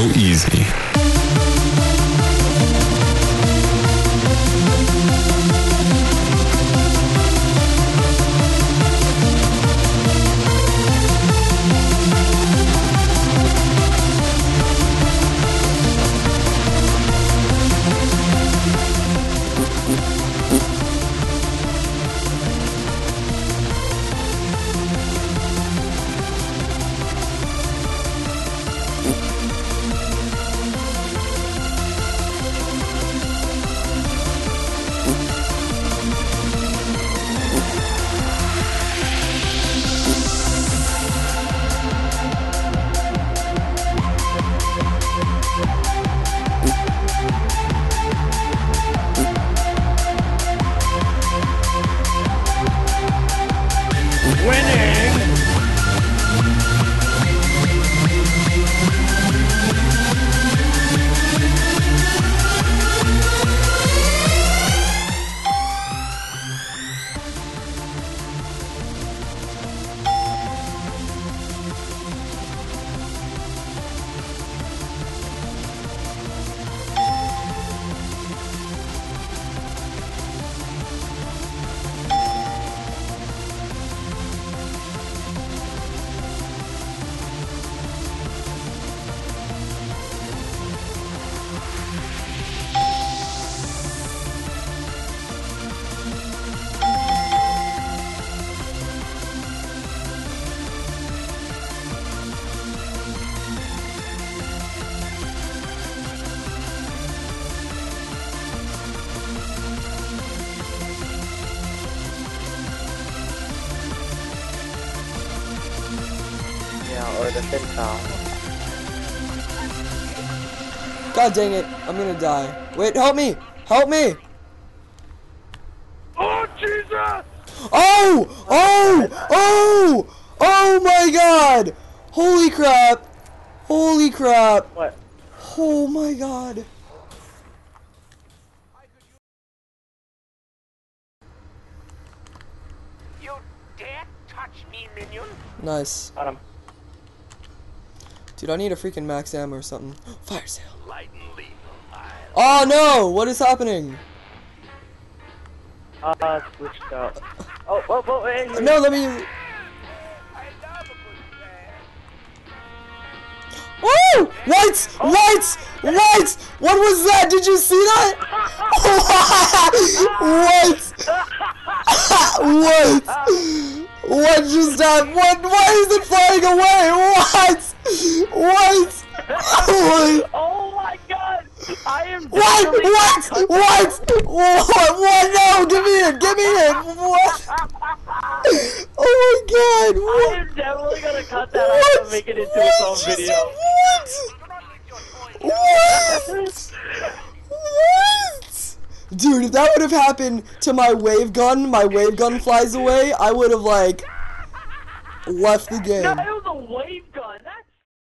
so easy. winning. The thin town. God dang it. I'm gonna die. Wait, help me! Help me! Oh, Jesus! Oh! Oh! Oh! Oh my god! Holy crap! Holy crap! What? Oh my god! You dare touch me, minion? Nice. Got him. Dude, I need a freaking max ammo or something. Fire sale. Light and lethal. I Oh no! What is happening? Uh, switched out. Oh, whoa, whoa, hey, you- No, let me. I love a good fan. Woo! Whites! Whites! Whites! What was that? Did you see that? what? what? What just happened? What? Why is it flying away? What? What? What? Oh my god! I am What? What? What? What? What? No! Give me it! Give me it! What? Oh my god! I am definitely gonna cut that What? out and make it into What its own just video. What? What? What? Dude, if that would have happened to my wave gun, my wave gun flies away, I would have like left the No, game. it was a wave